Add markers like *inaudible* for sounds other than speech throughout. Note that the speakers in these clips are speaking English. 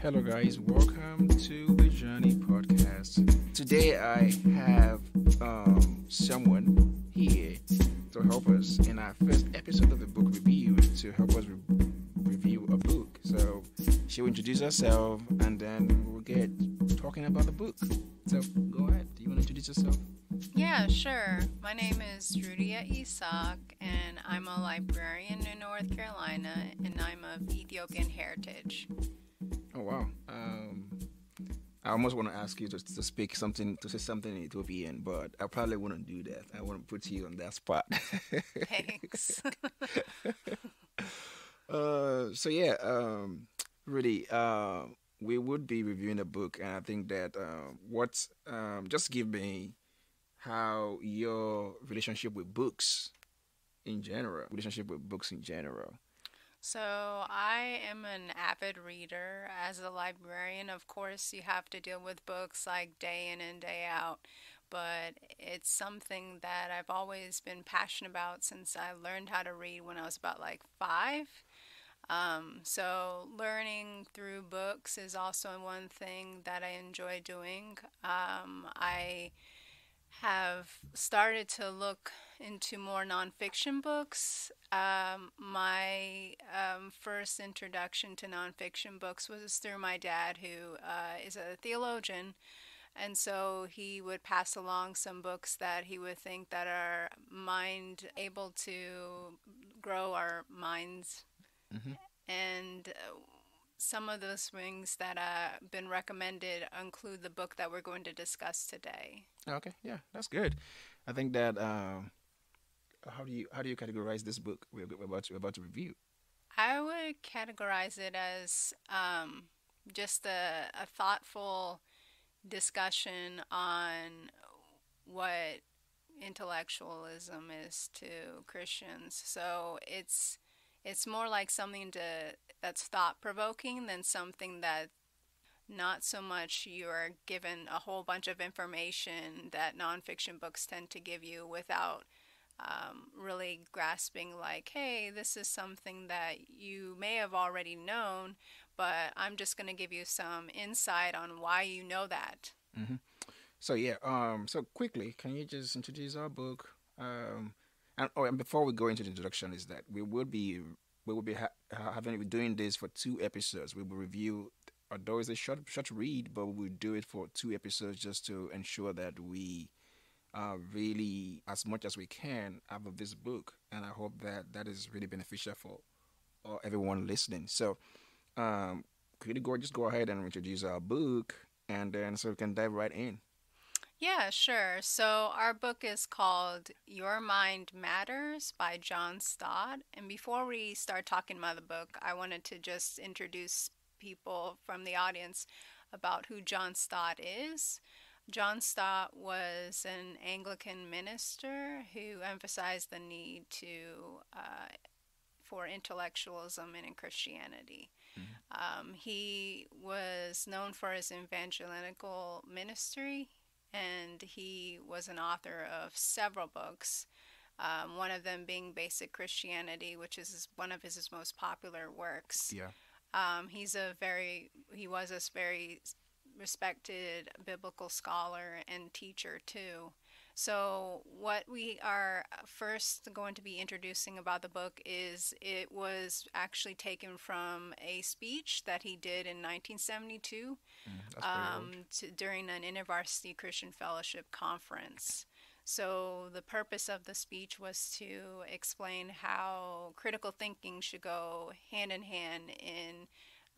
Hello, guys. Welcome to the Journey Podcast. Today, I have um, someone here to help us in our first episode of the book review to help us re- review a book. So, she'll introduce herself and then we'll get talking about the book. So, go ahead. Do you want to introduce yourself? Yeah, sure. My name is Rudia Isak, and I'm a librarian in North Carolina, and I'm of Ethiopian heritage. Oh wow. Um, I almost want to ask you to, to speak something to say something in Ethiopian, but I probably wouldn't do that. I wouldn't put you on that spot. Thanks. *laughs* uh, so yeah, um, really, uh, we would be reviewing a book, and I think that uh, what um, just give me how your relationship with books in general, relationship with books in general. So, I am an avid reader. As a librarian, of course, you have to deal with books like day in and day out, but it's something that I've always been passionate about since I learned how to read when I was about like five. Um, so, learning through books is also one thing that I enjoy doing. Um, I have started to look into more nonfiction books. Um, my um, first introduction to nonfiction books was through my dad, who uh, is a theologian. And so he would pass along some books that he would think that are mind able to grow our minds hmm and uh, some of those things that have uh, been recommended include the book that we're going to discuss today. Okay, yeah, that's good. I think that um, how do you how do you categorize this book we're, we're about to, we're about to review? I would categorize it as um, just a, a thoughtful discussion on what intellectualism is to Christians. So it's it's more like something to that's thought provoking than something that not so much you're given a whole bunch of information that nonfiction books tend to give you without um, really grasping like hey this is something that you may have already known but i'm just going to give you some insight on why you know that hmm So yeah, um, so quickly, can you just introduce our book? Um, and oh, and before we go into the introduction, is that we will be we will be ha- ha- having doing this for two episodes. We will review, although it's a short short read, but we will do it for two episodes just to ensure that we uh, really, as much as we can, out of this book, and I hope that that is really beneficial for uh, everyone listening. So, um, could you go just go ahead and introduce our book, and then so we can dive right in. Yeah, sure. So our book is called Your Mind Matters by John Stott. And before we start talking about the book, I wanted to just introduce people from the audience about who John Stott is. John Stott was an Anglican minister who emphasized the need to uh, for intellectualism and in Christianity. Um, he was known for his evangelical ministry and he was an author of several books. Um, one of them being Basic Christianity, which is one of his most popular works. Yeah. Um, he's a very he was a very respected biblical scholar and teacher too. So what we are first going to be introducing about the book is it was actually taken from a speech that he did in 1972 Mm, that's pretty old. um, to, during an InterVarsity Christian Fellowship conference. So the purpose of the speech was to explain how critical thinking should go hand in hand in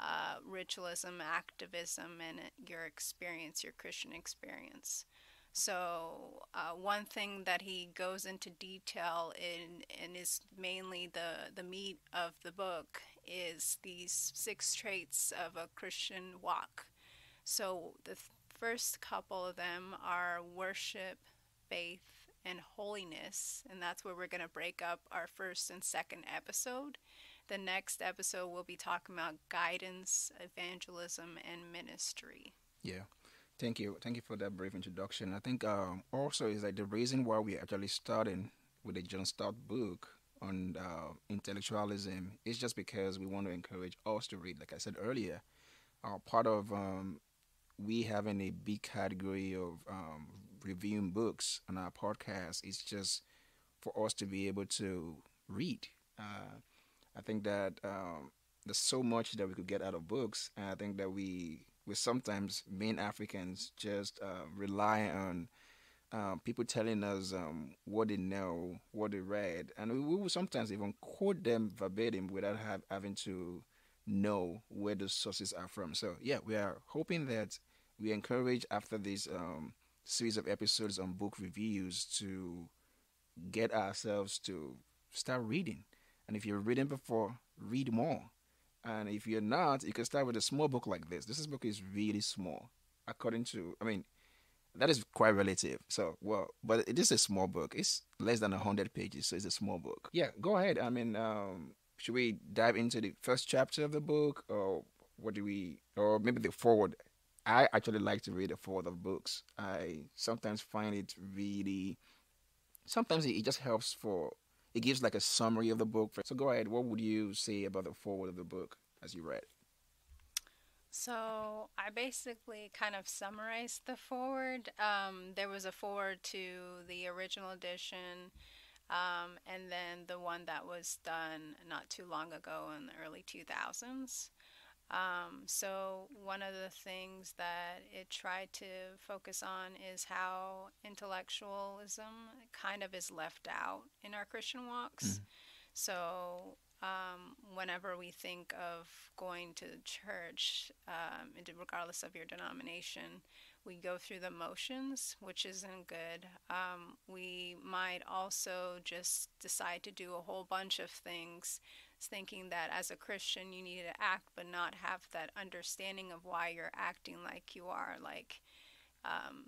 uh, ritualism, activism, and your experience, your Christian experience. So uh, one thing that he goes into detail in and is mainly the the meat of the book is these six traits of a Christian walk. So the th- first couple of them are worship, faith, and holiness, and that's where we're going to break up our first and second episode. The next episode we'll be talking about guidance, evangelism, and ministry. Yeah. Thank you. Thank you for that brief introduction. I think um, also is that the reason why we're actually starting with the John Stott book on uh, intellectualism is just because we want to encourage us to read. Like I said earlier, uh, part of um, we having a big category of um, reviewing books on our podcast is just for us to be able to read. Uh, I think that um, there's so much that we could get out of books, and I think that we we sometimes being Africans just uh, rely on um, people telling us um, what they know, what they read, and we, we will sometimes even quote them verbatim without have, having to know where the sources are from. So yeah, we are hoping that we encourage after this um, series of episodes on book reviews to get ourselves to start reading. And if you're reading before, read more. And if you're not, you can start with a small book like this. This book is really small, according to, I mean, that is quite relative. So, well, but it is a small book. It's less than 100 pages, so it's a small book. Yeah, go ahead. I mean, um, should we dive into the first chapter of the book, or what do we, or maybe the foreword? I actually like to read the foreword of books. I sometimes find it really, sometimes it just helps for, it gives like a summary of the book. So go ahead. What would you say about the foreword of the book as you read? So I basically kind of summarized the foreword. Um, there was a foreword to the original edition, um, and then the one that was done not too long ago in the early 2000s. Um, so one of the things that it tried to focus on is how intellectualism kind of is left out in our Christian walks. Mm-hmm. So um, whenever we think of going to church, um, regardless of your denomination, we go through the motions, which isn't good. Um, we might also just decide to do a whole bunch of things, thinking that as a Christian you need to act, but not have that understanding of why you're acting like you are. Like, um,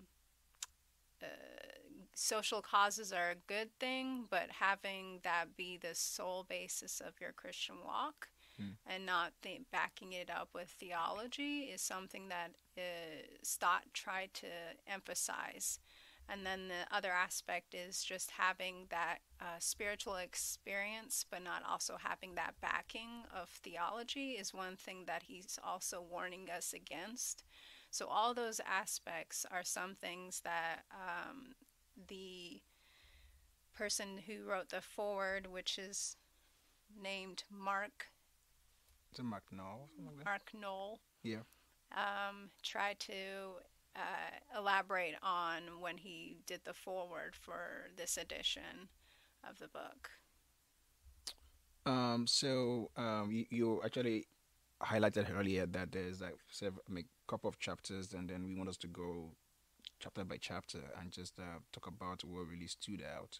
uh, social causes are a good thing, but having that be the sole basis of your Christian walk mm. and not th- backing it up with theology is something that uh, Stott tried to emphasize. And then the other aspect is just having that uh, spiritual experience, but not also having that backing of theology, is one thing that he's also warning us against. So, all those aspects are some things that um, the person who wrote the foreword, which is named Mark. Is it Mark Noll? Like Mark Noll. Yeah. Um, tried to uh, elaborate on when he did the foreword for this edition of the book. Um, so um, you, you actually highlighted earlier that there's like several, I mean, couple of chapters, and then we want us to go chapter by chapter and just uh, talk about what really stood out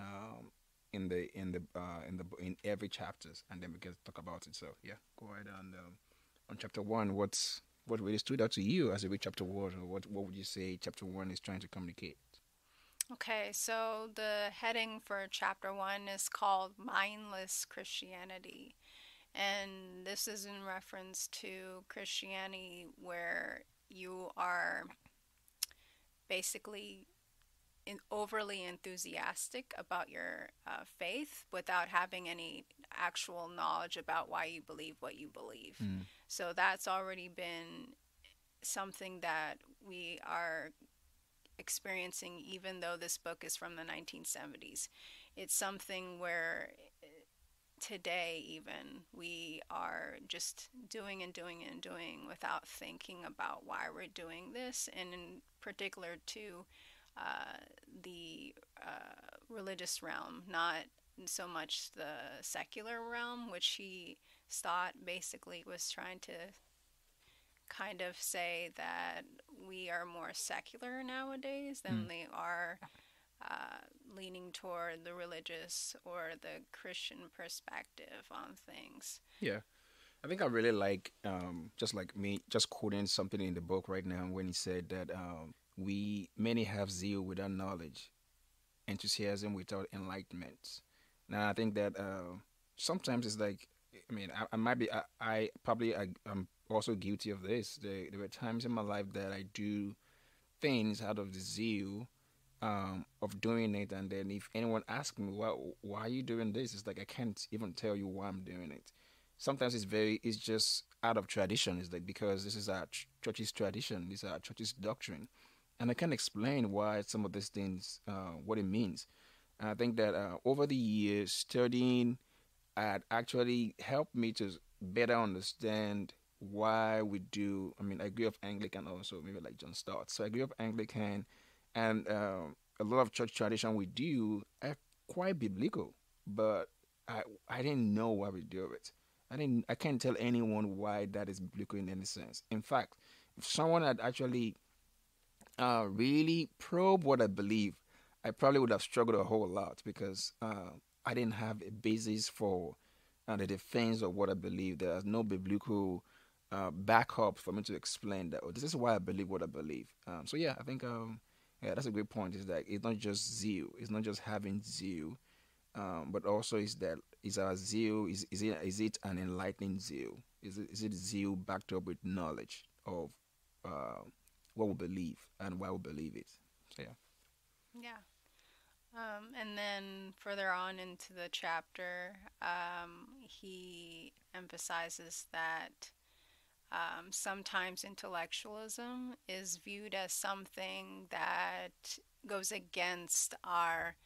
um, in the in the uh, in the in every chapters, and then we can talk about it. So yeah, go ahead and um, on chapter one. What's what really stood out to you as you read chapter one, or what what would you say chapter one is trying to communicate? Okay, so the heading for chapter one is called Mindless Christianity. And this is in reference to Christianity where you are basically in overly enthusiastic about your uh, faith without having any actual knowledge about why you believe what you believe. Mm. So that's already been something that we are experiencing, even though this book is from the 1970s. It's something where today even we are just doing and doing and doing without thinking about why we're doing this and in particular to uh, the uh, religious realm not so much the secular realm which he thought basically was trying to kind of say that we are more secular nowadays than mm. they are uh, leaning toward the religious or the Christian perspective on things. Yeah. I think I really like, um, just like me, just quoting something in the book right now when he said that um, we many have zeal without knowledge, enthusiasm without enlightenment. Now I think that uh, sometimes it's like, I mean, I, I might be, I, I probably I, am also guilty of this. There, there were times in my life that I do things out of the zeal um, of doing it. And then if anyone asks me, why, why are you doing this? It's like, I can't even tell you why I'm doing it. Sometimes it's very, it's just, out of tradition It's like because this is our ch- church's tradition, this is our church's doctrine, and I can't explain why some of these things, uh, what it means. And I think that uh, over the years, studying had actually helped me to better understand why we do. I mean, I grew up Anglican also, maybe like John Stott. So I grew up Anglican, and um, a lot of church tradition we do are quite biblical, but I I didn't know why we do it. I didn't. I can't tell anyone why that is biblical in any sense. In fact, if someone had actually uh, really probe what I believe, I probably would have struggled a whole lot because uh, I didn't have a basis for uh, the defense of what I believe. There's no biblical uh, backup for me to explain that. Oh, this is why I believe what I believe. Um, so yeah, I think um, yeah, that's a great point. Is that it's not just zeal. It's not just having zeal, um, but also is that is our zeal is is it is it an enlightening zeal? Is it is it zeal backed up with knowledge of uh, what we believe and why we believe it? So yeah. Yeah. Um, and then further on into the chapter, um, he emphasizes that um, sometimes intellectualism is viewed as something that goes against our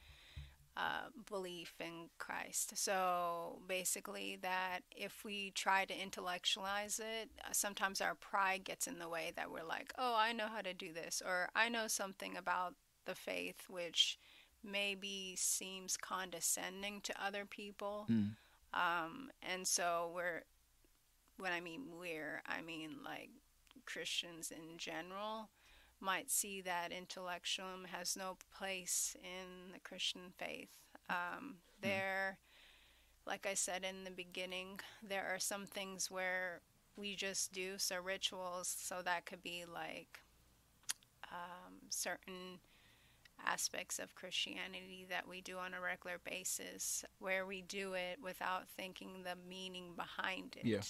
uh, belief in Christ. So basically, that if we try to intellectualize it, uh, sometimes our pride gets in the way that we're like, oh, I know how to do this, or I know something about the faith, which maybe seems condescending to other people. Mm. Um, and so we're when I mean we're, I mean like Christians in general might see that intellectualism has no place in the Christian faith. Um, Hmm. there, like I said in the beginning, there are some things where we just do so rituals. So that could be like um, certain aspects of Christianity that we do on a regular basis, where we do it without thinking the meaning behind it. Yeah.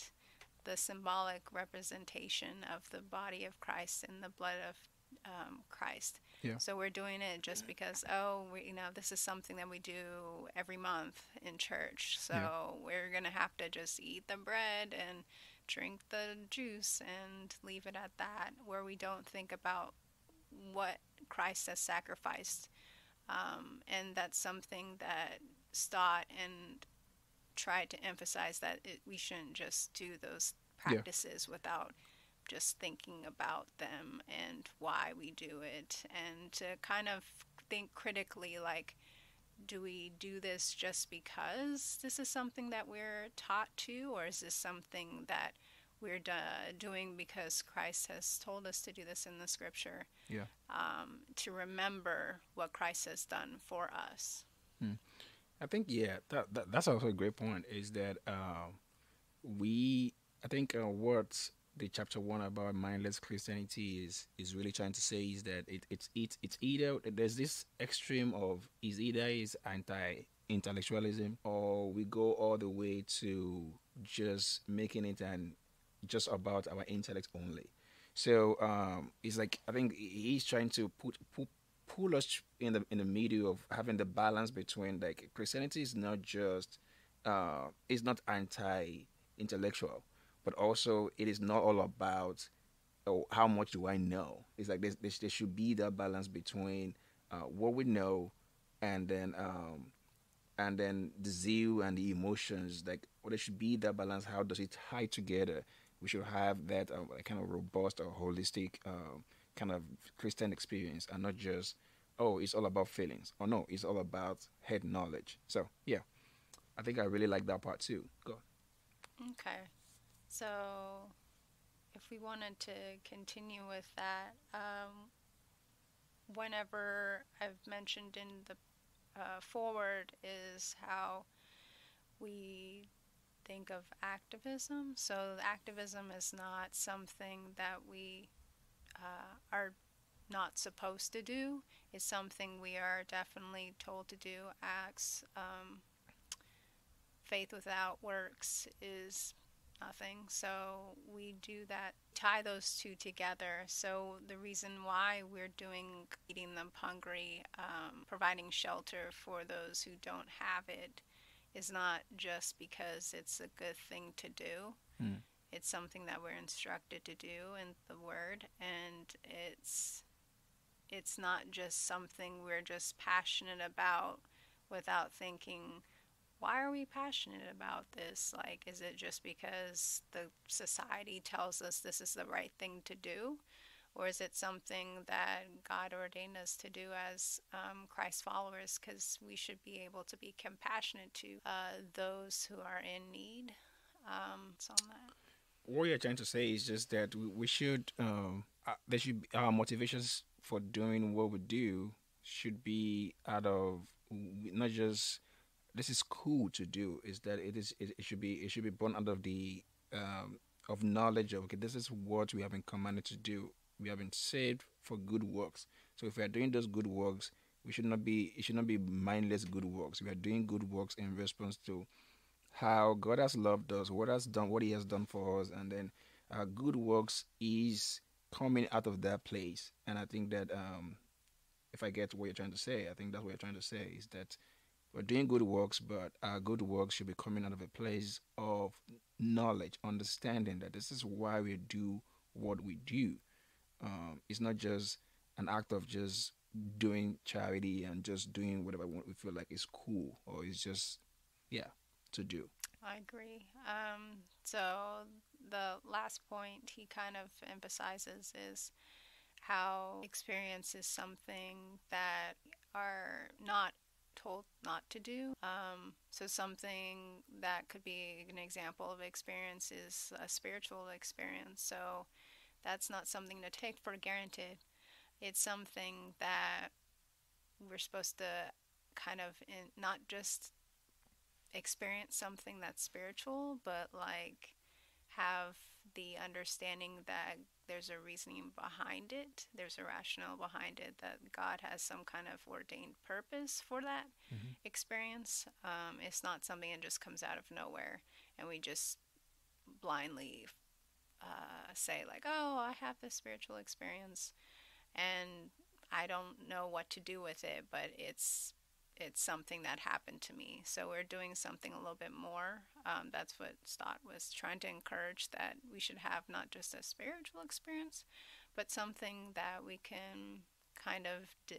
The symbolic representation of the body of Christ and the blood of um, Christ. Yeah. So we're doing it just because, oh, we, you know, this is something that we do every month in church. So Yeah. we're going to have to just eat the bread and drink the juice and leave it at that, where we don't think about what Christ has sacrificed. Um, and that's something that Stott and tried to emphasize that it, we shouldn't just do those Yeah. practices without just thinking about them and why we do it and to kind of think critically like do we do this just because this is something that we're taught to or is this something that we're do- doing because Christ has told us to do this in the scripture Yeah. um, to remember what Christ has done for us I think yeah, that, that that's also a great point. Is that uh, we I think uh, what the chapter one about mindless Christianity is is really trying to say is that it, it's it's it's either there's this extreme of is either is anti intellectualism or we go all the way to just making it and just about our intellect only. So um, it's like I think he's trying to put put pull us in the in the middle of having the balance between like Christianity is not just uh it's not anti intellectual, but also it is not all about oh how much do I know. It's like there, there, there should be that balance between uh, what we know and then um and then the zeal and the emotions like well, should be that balance how does it tie together we should have that um, kind of robust or holistic um, kind of christian experience and not just oh it's all about feelings or no it's all about head knowledge so yeah i think i really like that part too go Okay. So, if we wanted to continue with that, um, whenever I've mentioned in the uh, foreword is how we think of activism. So, activism is not something that we uh, are not supposed to do. is something we are definitely told to do. Acts. Um, faith without works is nothing. So we do that, tie those two together. So the reason why we're doing feeding them hungry, um, providing shelter for those who don't have it, is not just because it's a good thing to do. Mm. It's something that we're instructed to do in the Word, and it's it's not just something we're just passionate about without thinking why are we passionate about this like is it just because the society tells us this is the right thing to do or is it something that God ordained us to do as um, Christ followers? Because we should be able to be compassionate to uh, those who are in need. Um, on that. What you're trying to say is just that we, we should, um, uh, there should be, our motivations for doing what we do should be out of not just this is cool to do. Is that it is it, it should be it should be born out of the um, of knowledge of okay this is what we have been commanded to do we have been saved for good works. So if we are doing those good works, we should not be it should not be mindless good works. We are doing good works in response to how God has loved us, what has done, what He has done for us, and then uh, good works is coming out of that place. And I think that um, if I get what you're trying to say, I think that's what you're trying to say is that we're doing good works, but our good works should be coming out of a place of knowledge, understanding that this is why we do what we do um, it's not just an act of just doing charity and just doing whatever we feel like is cool or it's just yeah to do i agree um, so the last point he kind of emphasizes is how experience is something that are not told not to do. Um, so, something that could be an example of experience is a spiritual experience. So, that's not something to take for granted. It's something that we're supposed to kind of in, not just experience something that's spiritual, but like have the understanding that there's a reasoning behind it, there's a rationale behind it, that God has some kind of ordained purpose for that mm-hmm. experience. Um, it's not something that just comes out of nowhere and we just blindly uh, say like, "Oh, I have this spiritual experience, and I don't know what to do with it, but it's it's something that happened to me." So we're doing something a little bit more. Um, that's what Stott was trying to encourage that we should have not just a spiritual experience, but something that we can kind of d-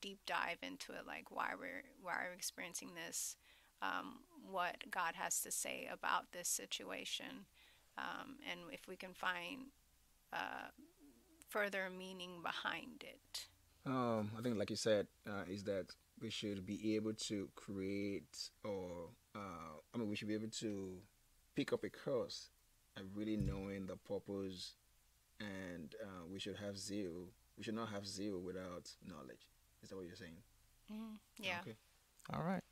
deep dive into it, like why we're why we're experiencing this, um, what God has to say about this situation um, and if we can find uh, further meaning behind it. Um, I think, like you said, uh, is that we should be able to create, or uh, I mean, we should be able to pick up a course and really knowing the purpose, and uh, we should have zeal. We should not have zeal without knowledge. Is that what you're saying? Mm-hmm. Yeah. Okay. All right.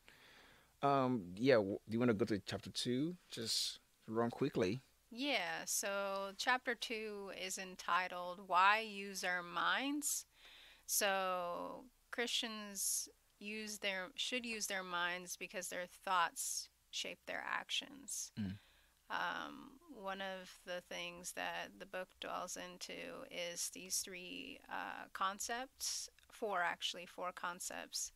Um, yeah. Do you want to go to chapter two? Just run quickly. Yeah, so chapter two is entitled Why Use Our Minds. So Christians use their should use their minds because their thoughts shape their actions. Mm. Um, one of the things that the book dwells into is these three uh, concepts, four actually, four concepts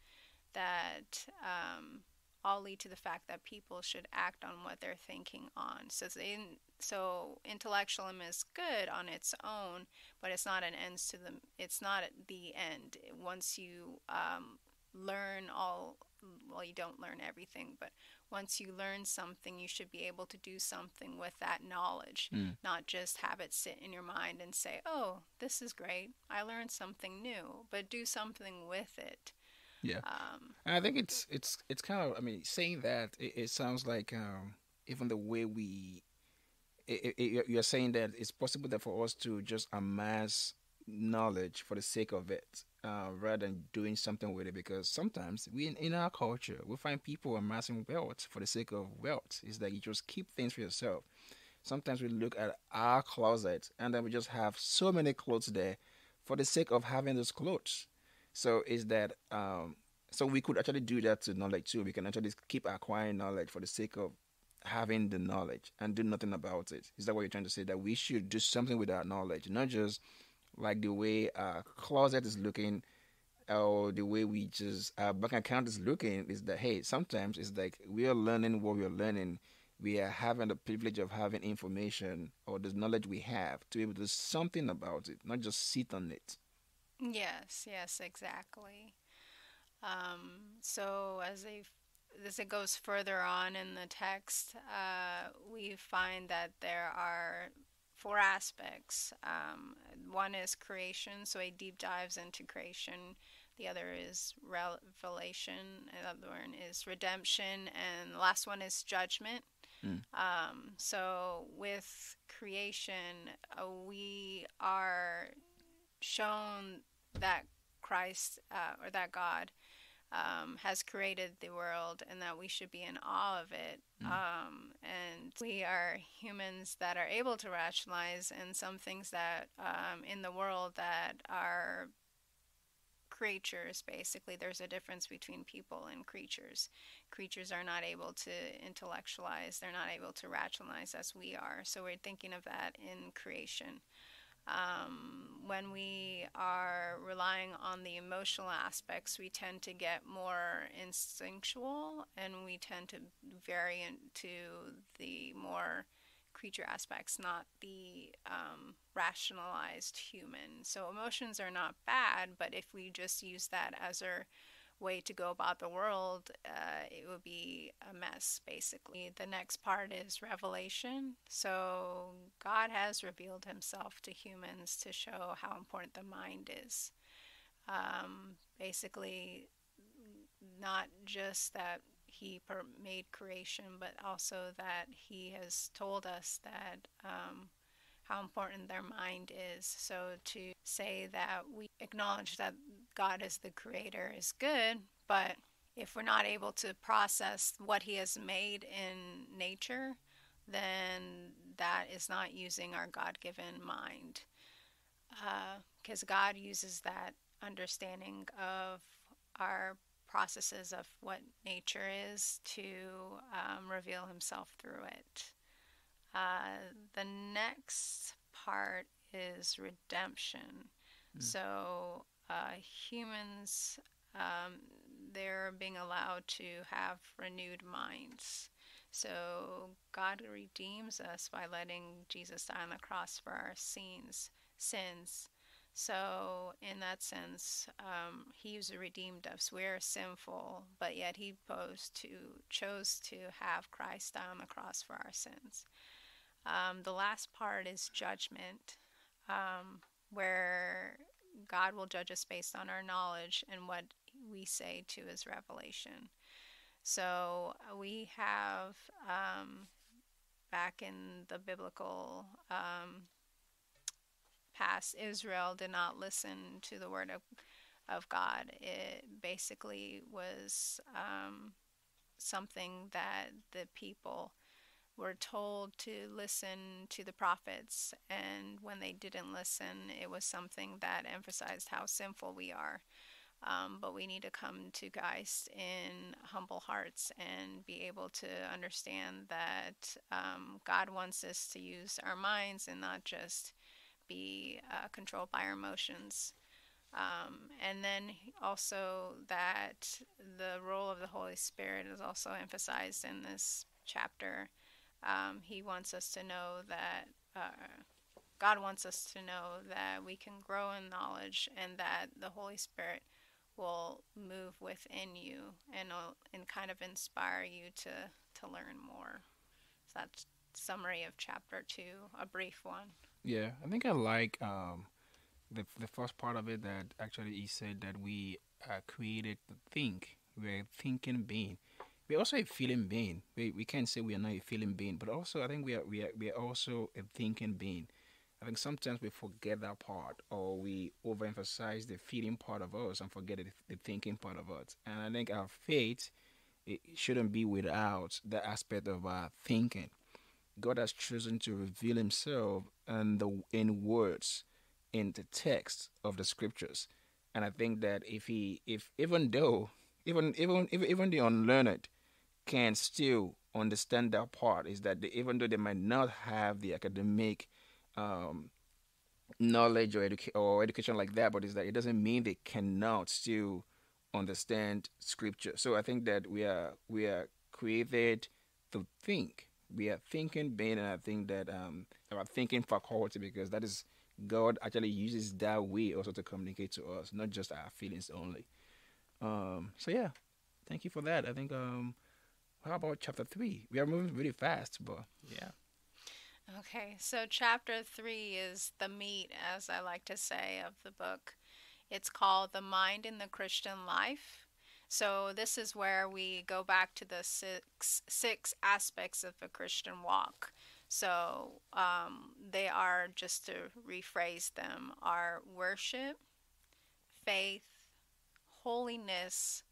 that um, all lead to the fact that people should act on what they're thinking on. So they, so intellectualism is good on its own, but it's not an end to the. It's not the end. Once you um, learn all, well, you don't learn everything, but once you learn something, you should be able to do something with that knowledge, mm. not just have it sit in your mind and say, "Oh, this is great. I learned something new," but do something with it. Yeah. Um, I think it's it's it's kind of I mean saying that it, it sounds like um, even the way we it, it, you're saying that it's possible that for us to just amass knowledge for the sake of it uh, rather than doing something with it because sometimes we in, in our culture we find people amassing wealth for the sake of wealth is that you just keep things for yourself sometimes we look at our closet and then we just have so many clothes there for the sake of having those clothes so is that um, so we could actually do that to knowledge too. We can actually keep acquiring knowledge for the sake of having the knowledge and do nothing about it. Is that what you're trying to say? That we should do something with our knowledge, not just like the way our closet is looking or the way we just our bank account is looking is that hey sometimes it's like we are learning what we are learning we are having the privilege of having information or the knowledge we have to be able to do something about it, not just sit on it. Yes, yes, exactly. Um, so as they as it goes further on in the text, uh, we find that there are four aspects. Um, one is creation, so he deep dives into creation. The other is revelation. The other one is redemption, and the last one is judgment. Mm. Um, so with creation, uh, we are shown that Christ uh, or that God um, has created the world and that we should be in awe of it. Mm. Um, and we are humans that are able to rationalize, and some things that um, in the world that are creatures basically. There's a difference between people and creatures. Creatures are not able to intellectualize. They're not able to rationalize as we are. So we're thinking of that in creation um, when we are relying on the emotional aspects, we tend to get more instinctual and we tend to vary into the more creature aspects, not the um, rationalized human. So emotions are not bad, but if we just use that as our way to go about the world, uh, it would be a mess, basically. The next part is revelation. So, God has revealed himself to humans to show how important the mind is. Um, basically, not just that he made creation, but also that he has told us that. Um, how important their mind is. So to say that we acknowledge that God as the creator is good, but if we're not able to process what he has made in nature, then that is not using our God given mind. Because uh, God uses that understanding of our processes of what nature is to um, reveal himself through it. Uh, the next part is redemption. Mm. So uh, humans, um, they're being allowed to have renewed minds. So God redeems us by letting Jesus die on the cross for our sins. Sins. So in that sense, um, He was redeemed us. We're sinful, but yet He to chose to have Christ die on the cross for our sins. Um, the last part is judgment, um, where God will judge us based on our knowledge and what we say to his revelation. So uh, we have um, back in the biblical um, past, Israel did not listen to the word of, of God. It basically was um, something that the people were told to listen to the prophets, and when they didn't listen, it was something that emphasized how sinful we are. Um, but we need to come to Christ in humble hearts and be able to understand that um, God wants us to use our minds and not just be uh, controlled by our emotions. Um, and then also that the role of the Holy Spirit is also emphasized in this chapter. Um, he wants us to know that uh, God wants us to know that we can grow in knowledge and that the Holy Spirit will move within you and and kind of inspire you to to learn more. So that's summary of chapter two, a brief one. Yeah, I think I like um, the the first part of it that actually he said that we are created to think. We're thinking being we're also a feeling being. We, we can't say we are not a feeling being, but also I think we are we are we are also a thinking being. I think sometimes we forget that part, or we overemphasize the feeling part of us and forget the, the thinking part of us. And I think our faith it shouldn't be without the aspect of our thinking. God has chosen to reveal Himself in the in words, in the text of the scriptures. And I think that if He, if even though, even even even, even the unlearned can still understand that part is that they, even though they might not have the academic um, knowledge or, educa- or education like that, but is that it doesn't mean they cannot still understand scripture. So I think that we are we are created to think we are thinking being, and I think that um, our thinking faculty, because that is God actually uses that way also to communicate to us, not just our feelings only. Um, so yeah, thank you for that. I think. Um, how about chapter three? We are moving really fast, but yeah. Okay, so chapter three is the meat, as I like to say, of the book. It's called The Mind in the Christian Life. So this is where we go back to the six six aspects of a Christian walk. So um, they are just to rephrase them: are worship, faith, holiness,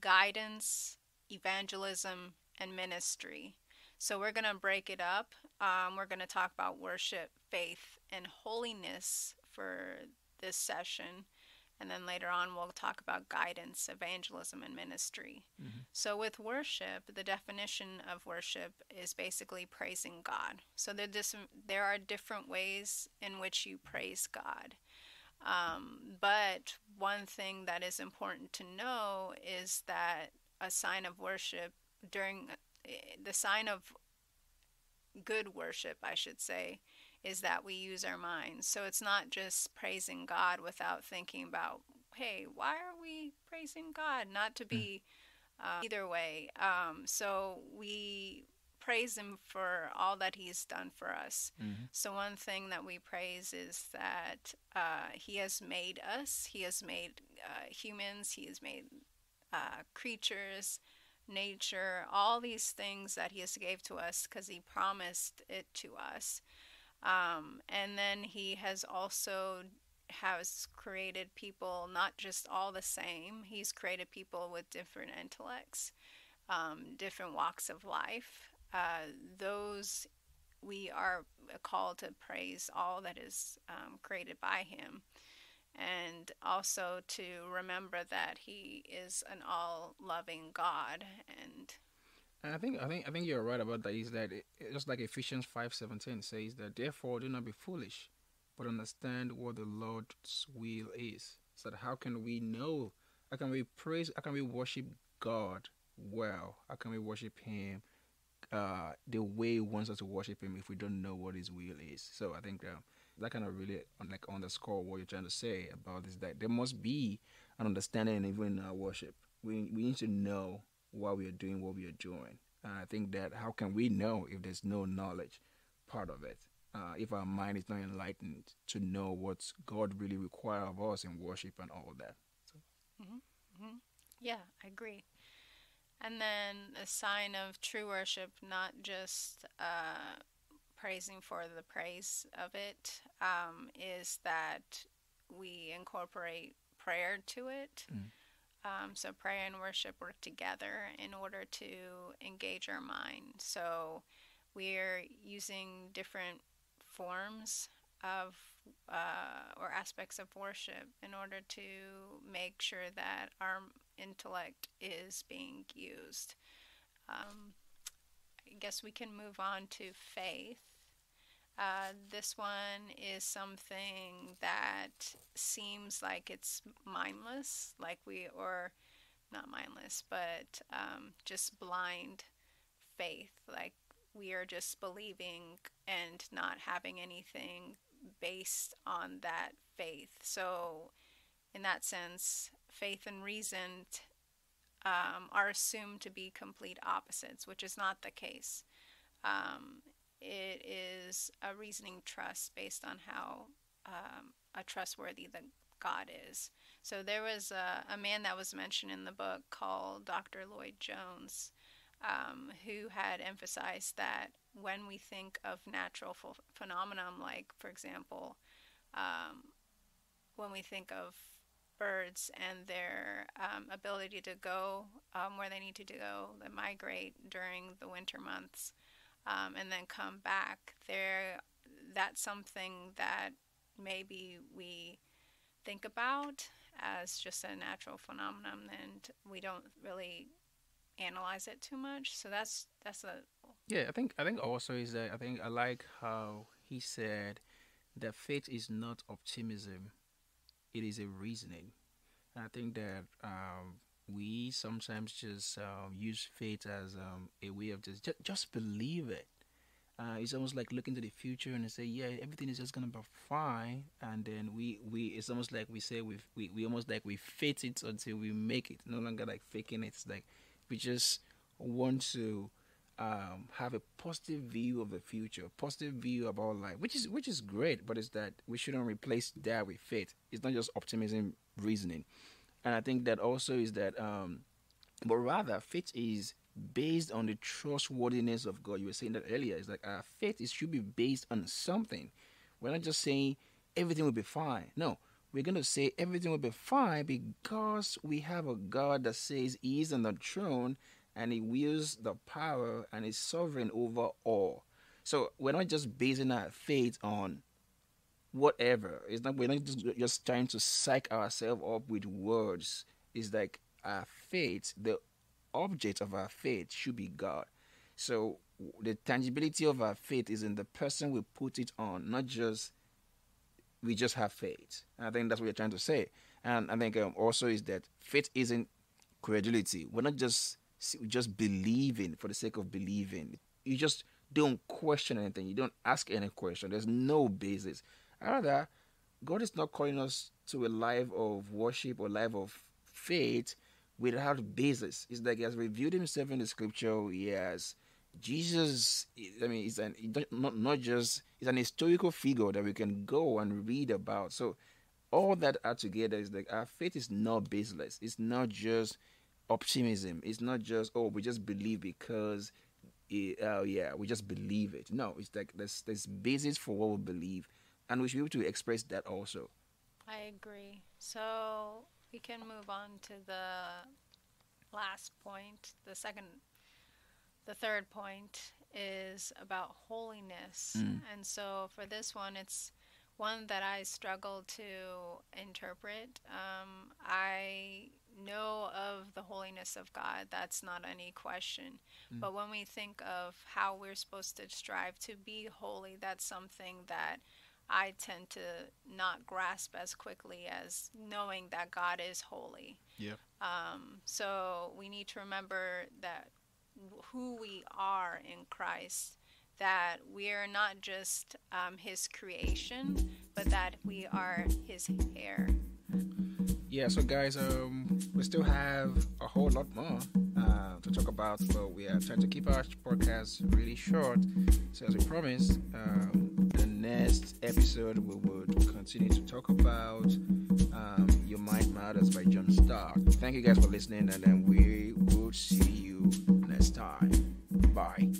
guidance, evangelism, and ministry. So we're going to break it up. Um, we're going to talk about worship, faith, and holiness for this session. And then later on, we'll talk about guidance, evangelism, and ministry. Mm-hmm. So, with worship, the definition of worship is basically praising God. So, there, dis- there are different ways in which you praise God. Um, but one thing that is important to know is that a sign of worship during eh, the sign of good worship, I should say, is that we use our minds. So it's not just praising God without thinking about, hey, why are we praising God? Not to be uh, either way. Um, so we praise Him for all that He's done for us. Mm-hmm. So one thing that we praise is that uh, He has made us. He has made uh, humans. He has made uh, creatures nature, all these things that He has gave to us because He promised it to us. Um, and then He has also has created people not just all the same. He's created people with different intellects, um, different walks of life. Uh, those we are called to praise all that is um, created by Him and also to remember that he is an all-loving God and I think I think I think you're right about that. Is that it, just like Ephesians five seventeen says that therefore do not be foolish, but understand what the Lord's will is. So that how can we know? How can we praise? How can we worship God well? How can we worship Him uh, the way He wants us to worship Him if we don't know what His will is? So I think uh, that kind of really like underscore what you're trying to say about this that there must be an understanding even in our worship. We we need to know why we are doing what we are doing. And I think that how can we know if there's no knowledge part of it? Uh, if our mind is not enlightened to know what God really requires of us in worship and all that. So. Mm-hmm. Mm-hmm. Yeah, I agree. And then a sign of true worship, not just uh, praising for the praise of it um, is that we incorporate prayer to it. Mm. Um, so prayer and worship work together in order to engage our mind. So we're using different forms of uh, or aspects of worship in order to make sure that our intellect is being used. Um, I guess we can move on to faith. Uh, this one is something that seems like it's mindless, like we, or not mindless, but um, just blind faith. Like we are just believing and not having anything based on that faith. So, in that sense, faith and reason um, are assumed to be complete opposites, which is not the case. Um, it is a reasoning trust based on how um, a trustworthy the God is. So there was a, a, man that was mentioned in the book called Dr. Lloyd Jones, um, who had emphasized that when we think of natural ph- phenomenon, like for example, um, when we think of birds and their um, ability to go um, where they need to go, they migrate during the winter months um, and then come back, there that's something that maybe we think about as just a natural phenomenon and we don't really analyze it too much. So that's that's a yeah. I think I think also is that I think I like how he said that faith is not optimism; it is a reasoning. And I think that um, we sometimes just um, use faith as um, a way of just, just, believe it. uh, it's almost like looking to the future and say, yeah, everything is just gonna be fine, and then we we it's almost like we say we we we almost like we fake it until we make it. No longer like faking it. It's like we just want to um, have a positive view of the future, positive view about life, which is which is great. But it's that we shouldn't replace that with faith. It's not just optimism reasoning, and I think that also is that, um, but rather faith is based on the trustworthiness of God. You were saying that earlier. It's like our faith is should be based on something. We're not just saying everything will be fine. No, we're going to say everything will be fine because we have a God that says He is on the throne and He wields the power and is sovereign over all. So we're not just basing our faith on whatever. It's not we're not just, just trying to psych ourselves up with words. It's like our faith, the object of our faith should be God. So the tangibility of our faith is in the person we put it on, not just we just have faith. And I think that's what you're trying to say. And I think um, also is that faith isn't credulity. We're not just just believing for the sake of believing. You just don't question anything. You don't ask any question. There's no basis. Rather, God is not calling us to a life of worship or life of faith without basis. It's like he has revealed himself in the scripture. He has Jesus. I mean, he's an not not just he's an historical figure that we can go and read about. So all that are together is like our faith is not baseless. It's not just optimism. It's not just oh we just believe because eh, oh yeah we just believe it. No, it's like there's there's basis for what we believe, and we should be able to express that also. I agree. So we can move on to the last point. The second, the third point is about holiness. Mm. And so for this one, it's one that I struggle to interpret. Um, I know of the holiness of God, that's not any question. Mm. But when we think of how we're supposed to strive to be holy, that's something that I tend to not grasp as quickly as knowing that God is holy. Yeah. Um, so we need to remember that who we are in Christ, that we are not just um, His creation, but that we are His heir. Yeah. So guys, um, we still have a whole lot more uh, to talk about, but we are trying to keep our podcast really short. So as we promised. Um, the next episode, we would continue to talk about um, Your Mind Matters by John Stott. Thank you guys for listening, and then we will see you next time. Bye.